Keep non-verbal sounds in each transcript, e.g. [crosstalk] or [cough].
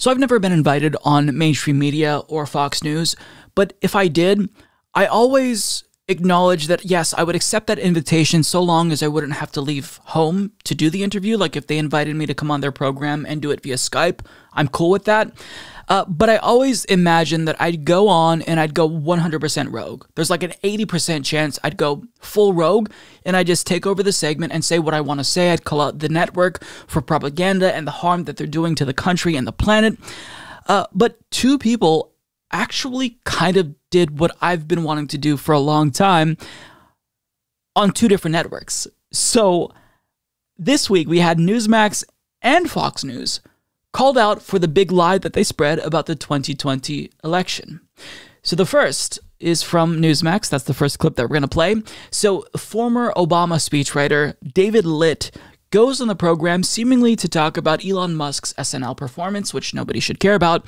So I've never been invited on mainstream media or Fox News, but if I did, I always acknowledge that yes, I would accept that invitation so long as I wouldn't have to leave home to do the interview. Like if they invited me to come on their program and do it via Skype, I'm cool with that. Uh, but I always imagine that I'd go on and I'd go 100% rogue. There's like an 80% chance I'd go full rogue and I just take over the segment and say what I want to say. I'd call out the network for propaganda and the harm that they're doing to the country and the planet. Uh, but two people actually kind of did what I've been wanting to do for a long time on two different networks. So this week we had Newsmax and Fox News called out for the big lie that they spread about the 2020 election. So the first is from Newsmax. That's the first clip that we're going to play. So, former Obama speechwriter David Litt goes on the program seemingly to talk about Elon Musk's SNL performance, which nobody should care about.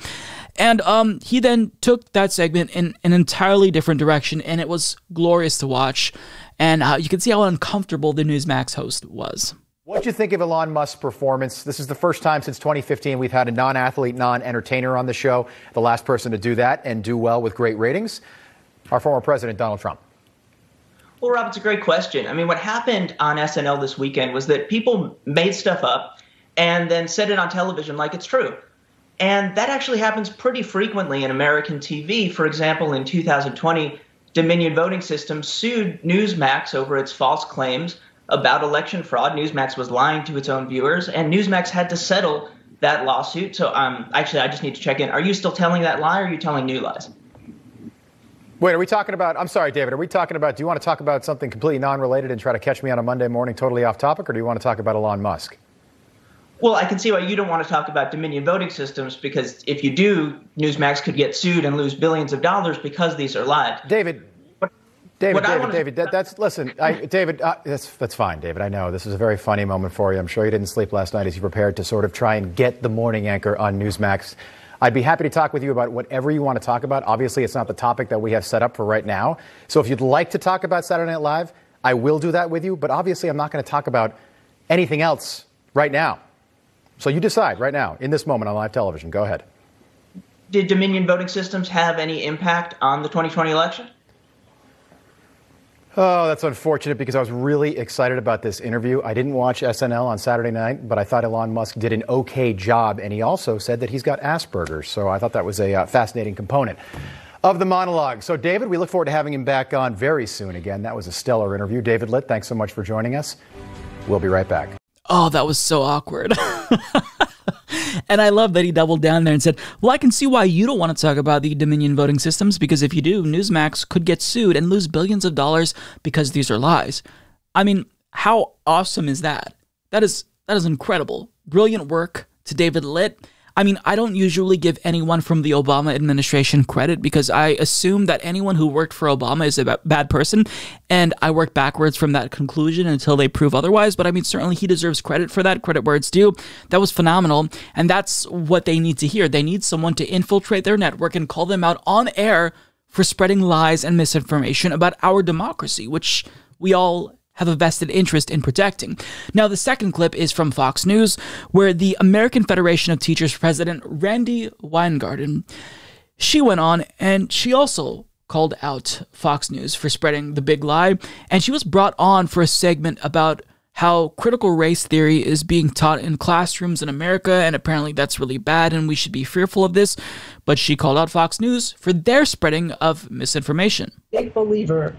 And um, he then took that segment in an entirely different direction, and it was glorious to watch. And uh, you can see how uncomfortable the Newsmax host was. What do you think of Elon Musk's performance? This is the first time since 2015 we've had a non athlete, non entertainer on the show. The last person to do that and do well with great ratings, our former president, Donald Trump. Well, Rob, it's a great question. I mean, what happened on SNL this weekend was that people made stuff up and then said it on television like it's true. And that actually happens pretty frequently in American TV. For example, in 2020, Dominion Voting Systems sued Newsmax over its false claims about election fraud. Newsmax was lying to its own viewers, and Newsmax had to settle that lawsuit. So, um, actually, I just need to check in. Are you still telling that lie, or are you telling new lies? Wait, are we talking about? I'm sorry, David. Are we talking about? Do you want to talk about something completely non-related and try to catch me on a Monday morning, totally off topic, or do you want to talk about Elon Musk? Well, I can see why you don't want to talk about Dominion voting systems because if you do, Newsmax could get sued and lose billions of dollars because these are lied. David, David, David, David, that, that's listen, I, David. Uh, that's that's fine, David. I know this is a very funny moment for you. I'm sure you didn't sleep last night as you prepared to sort of try and get the morning anchor on Newsmax. I'd be happy to talk with you about whatever you want to talk about. Obviously, it's not the topic that we have set up for right now. So if you'd like to talk about Saturday Night Live, I will do that with you. But obviously, I'm not going to talk about anything else right now. So you decide right now, in this moment on live television. Go ahead. Did Dominion voting systems have any impact on the 2020 election? Oh, that's unfortunate because I was really excited about this interview. I didn't watch SNL on Saturday night, but I thought Elon Musk did an okay job, and he also said that he's got Asperger's. So I thought that was a uh, fascinating component of the monologue. So, David, we look forward to having him back on very soon again. That was a stellar interview. David Litt, thanks so much for joining us. We'll be right back. Oh, that was so awkward. [laughs] and I love that he doubled down there and said, Well, I can see why you don't want to talk about the Dominion voting systems because if you do, Newsmax could get sued and lose billions of dollars because these are lies. I mean, how awesome is that? That is that is incredible. Brilliant work to David Litt. I mean, I don't usually give anyone from the Obama administration credit because I assume that anyone who worked for Obama is a bad person, and I work backwards from that conclusion until they prove otherwise. But I mean, certainly he deserves credit for that, credit where it's due. That was phenomenal, and that's what they need to hear. They need someone to infiltrate their network and call them out on air for spreading lies and misinformation about our democracy, which we all have a vested interest in protecting. Now, the second clip is from Fox News, where the American Federation of Teachers president, Randi Weingarten, she went on and she also called out Fox News for spreading the big lie, and she was brought on for a segment about how critical race theory is being taught in classrooms in America, and apparently that's really bad, and we should be fearful of this. But she called out Fox News for their spreading of misinformation. Big believer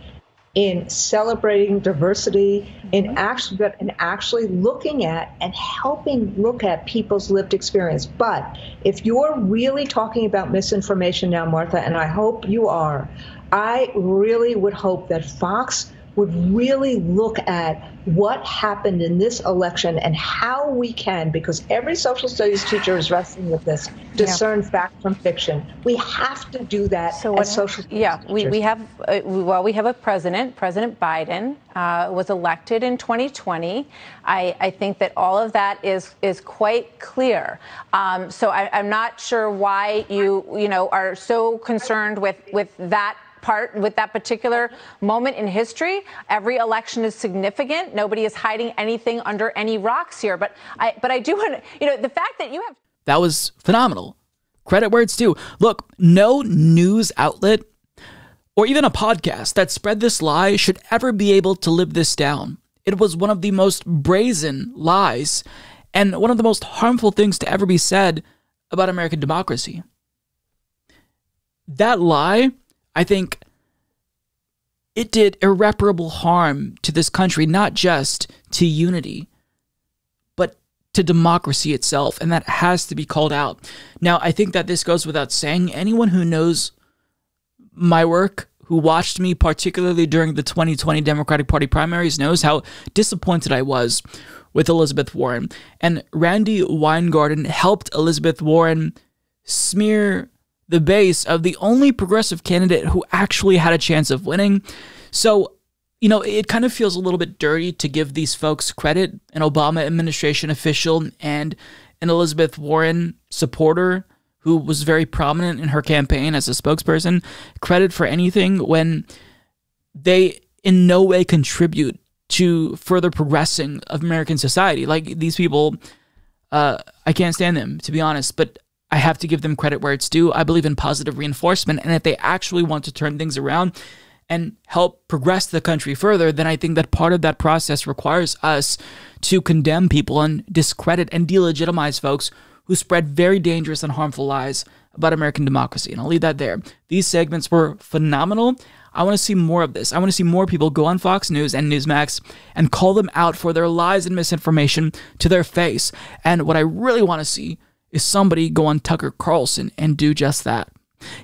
in celebrating diversity, in mm-hmm. actually, and actually looking at and helping look at people's lived experience. But if you're really talking about misinformation now, Martha, and I hope you are, I really would hope that Fox would really look at what happened in this election and how we can, because every social studies teacher is wrestling with this, discern yeah. fact from fiction. We have to do that so as social studies Yeah, we, we have, uh, well, we have a president, President Biden, uh, was elected in 2020. I, I, think that all of that is is quite clear. Um, so I, I'm not sure why you, you know, are so concerned with, with that part with that particular moment in history. Every election is significant. Nobody is hiding anything under any rocks here. But I, but I do want to, you know, the fact that you have. That was phenomenal. Credit where it's due. Look, no news outlet or even a podcast that spread this lie should ever be able to live this down. It was one of the most brazen lies and one of the most harmful things to ever be said about American democracy. That lie, I think, it did irreparable harm to this country, not just to unity, but to democracy itself. And that has to be called out. Now, I think that this goes without saying. Anyone who knows my work, who watched me particularly during the 2020 Democratic Party primaries, knows how disappointed I was with Elizabeth Warren. And Randi Weingarten helped Elizabeth Warren smear the base of the only progressive candidate who actually had a chance of winning. So, you know, it kind of feels a little bit dirty to give these folks credit an Obama administration official and an Elizabeth Warren supporter who was very prominent in her campaign as a spokesperson credit for anything when they in no way contribute to further progressing of American society. Like these people, uh, I can't stand them to be honest, but I have to give them credit where it's due. I believe in positive reinforcement, and if they actually want to turn things around and help progress the country further, then I think that part of that process requires us to condemn people and discredit and delegitimize folks who spread very dangerous and harmful lies about American democracy. And I'll leave that there. These segments were phenomenal. I want to see more of this. I want to see more people go on Fox News and Newsmax and call them out for their lies and misinformation to their face. And what I really want to see is somebody go on Tucker Carlson and do just that.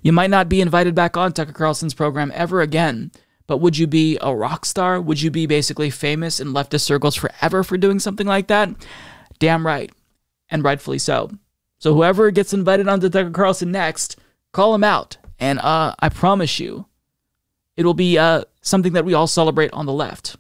You might not be invited back on Tucker Carlson's program ever again, but would you be a rock star? Would you be basically famous in leftist circles forever for doing something like that? Damn right, and rightfully so. So whoever gets invited onto Tucker Carlson next, call him out, and uh, I promise you, it will be uh, something that we all celebrate on the left.